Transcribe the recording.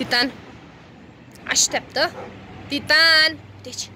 Titan, așteaptă. Titan, deci,